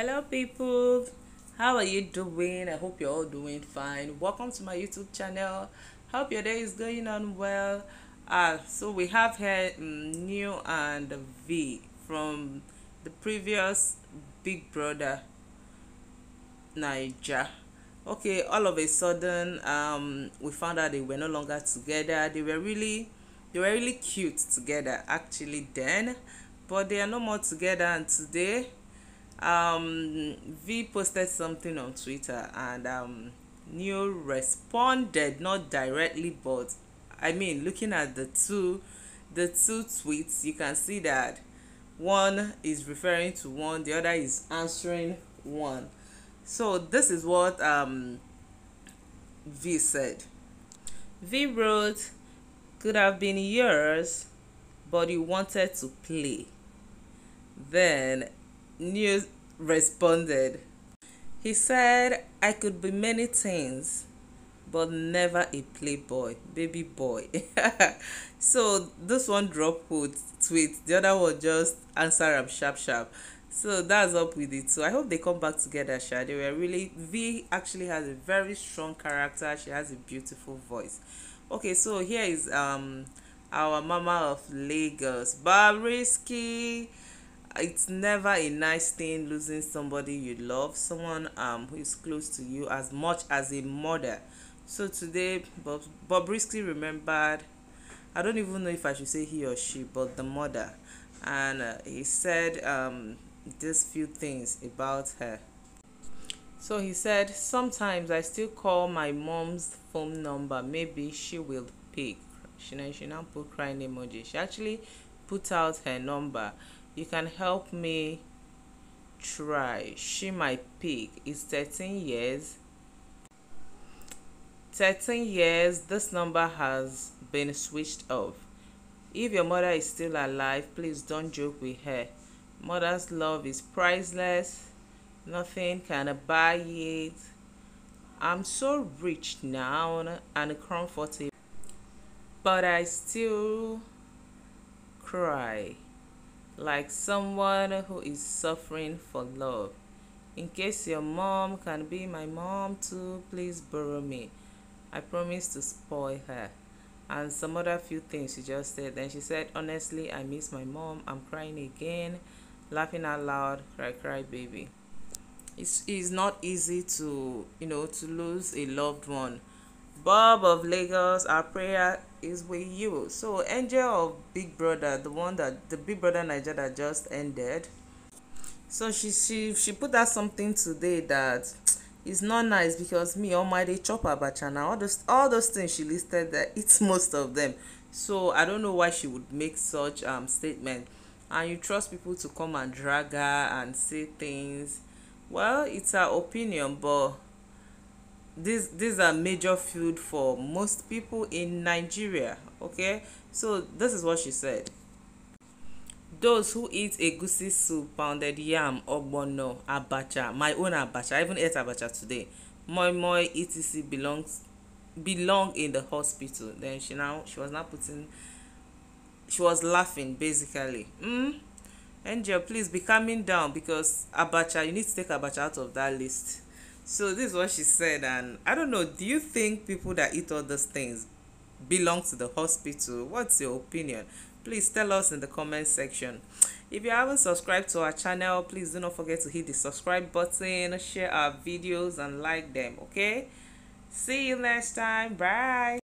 hello people. How are you doing? I hope you're all doing fine. Welcome to my youtube channel. Hope your day is going on well. Uh so we have here um, new and v from the previous big brother niger okay all of a sudden um we found out they were no longer together. They were really they were really cute together actually then. But they are no more together and today um Vee posted something on twitter and um Neo responded not directly but i mean looking at the two the two tweets you can see that one is referring to one the other is answering one. So this is what um Vee said. Vee wrote could have been yours but you wanted to play. Then News responded. He said, I could be many things, but never a playboy, baby boy. so this one dropped quote tweet, the other one just answer him sharp sharp. So that's up with it. So I hope they come back together, Sha. They were really Vee actually has a very strong character. She has a beautiful voice. Okay, so here is um our mama of Lagos, Bobrisky it's never a nice thing losing somebody you love someone um who is close to you as much as a mother. So today bob bobrisky remembered i don't even know if i should say he or she but the mother. And uh, he said um these few things about her. So he said sometimes i still call my mom's phone number. Maybe she will pick she now she now put crying emoji she actually put out her number you can help me try. She might pick. Is 13 years. 13 years this number has been switched off. If your mother is still alive please don't joke with her. Mother's love is priceless. Nothing can buy it. I'm so rich now and comfortable but i still cry like someone who is suffering for love. In case your mom can be my mom too, please borrow me. I promise to spoil her. And some other few things she just said. Then she said, honestly, I miss my mom. I'm crying again. Laughing out loud. Cry, cry, baby. It's, it's not easy to, you know, to lose a loved one. Bob of Lagos, our prayer is with you. So Angel of Big Brother, the one that the Big Brother Niger that just ended. So she she she put out something today that is not nice because me day chop abacha now all those all those things she listed there it's most of them. So I don't know why she would make such um statement. And you trust people to come and drag her and say things. Well, it's her opinion, but this these are major food for most people in Nigeria okay? So this is what she said. Those who eat egusi soup pounded yam ogbono abacha my own abacha i even ate abacha today. Moi moi etc belongs belong in the hospital. Then she now she was now putting she was laughing basically. Mm? angel please be calming down because abacha you need to take abacha out of that list so this is what she said and i don't know do you think people that eat all those things belong to the hospital? What's your opinion? Please tell us in the comment section. If you haven't subscribed to our channel please do not forget to hit the subscribe button share our videos and like them okay? See you next time. Bye